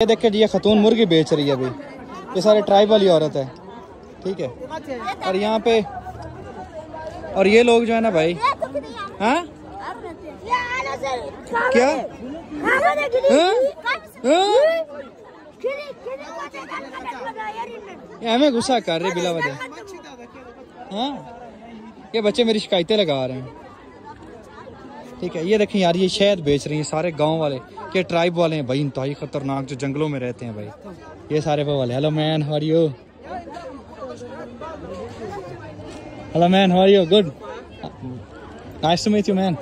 ये देखिए जी, ये खतून मुर्गी बेच रही है अभी। ये सारे ट्राइब वाली औरत है। ठीक है? और यहाँ पे और ये लोग जो है ना भाई? हाँ? क्या? हाँ? हाँ? हमें गुस्सा कर रहे बिला वजह। हाँ? ये बच्चे मेरी शिकायतें लगा रहे हैं। ठीक है, ये देखें यार, ये शहद बेच रही हैं सारे गाँव वाले के ट्राइब वाले हैं भाई, इंतहाई खतरनाक जो जंगलों में रहते हैं भाई। ये सारे वो वाले hello man you hello man you good nice to meet you man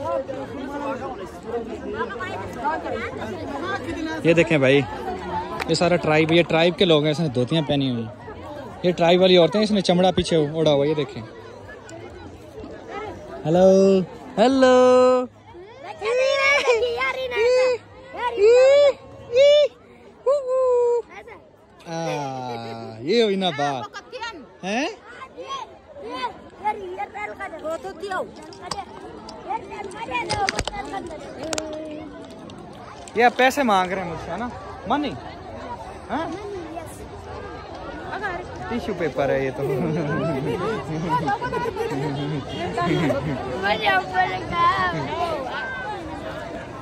ये देखें भाई, ये सारा ट्राइब, ये ट्राइब के लोग हैं, इसने धोतियाँ पहनी हुई ये ट्राइब वाली औरतें इसने चमड़ा पीछे उड़ा हुआ ये देखें। हेलो हेलो ये हुई ना बात हैं ये पैसे मांग रहे हैं मुझसे है ना मनी टिश्यू पेपर है ये तो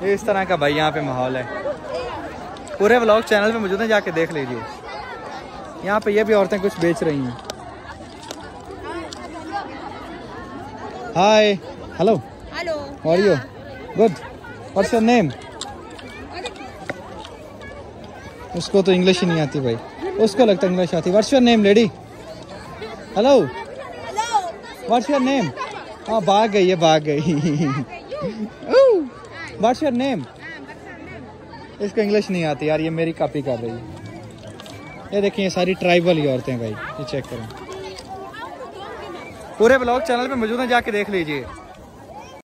ये इस तरह का भाई यहाँ पे माहौल है। पूरे ब्लॉग चैनल पे मौजूद है जाके देख लीजिए। यहाँ पे ये भी औरतें कुछ बेच रही हैं। हाय हेलो हेलो और you good what's your name उसको तो इंग्लिश ही नहीं आती भाई। उसको लगता है इंग्लिश आती। What's your name lady hello what's your name हाँ भाग गई है भाग गई। व्हाट्स योर नेम इसको इंग्लिश नहीं आती यार ये मेरी कॉपी कर रही है। ये देखिए ये सारी ट्राइबल ही औरतें भाई ये चेक करें। पूरे ब्लॉग चैनल पे मौजूद हैं जाके देख लीजिए।